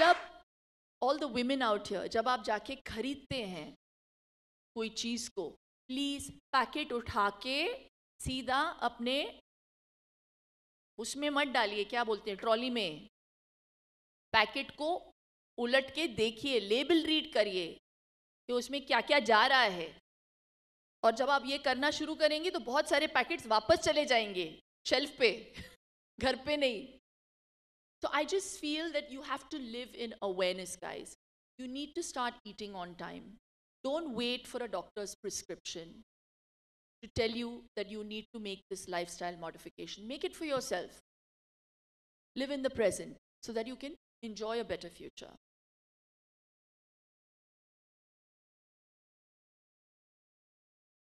The women out here, जब आप जाके खरीदते हैं कोई चीज़ को प्लीज़ पैकेट उठा के सीधा अपने उसमें मत डालिए क्या बोलते हैं ट्रॉली में पैकेट को उलट के देखिए लेबल रीड करिए कि उसमें क्या क्या जा रहा है। और जब आप ये करना शुरू करेंगे तो बहुत सारे पैकेट्स वापस चले जाएँगे शेल्फ पे घर पे नहीं। So I just feel that you have to live in awareness, guys. You need to start eating on time. Don't wait for a doctor's prescription to tell you that you need to make this lifestyle modification. Make it for yourself. Live in the present so that you can enjoy a better future.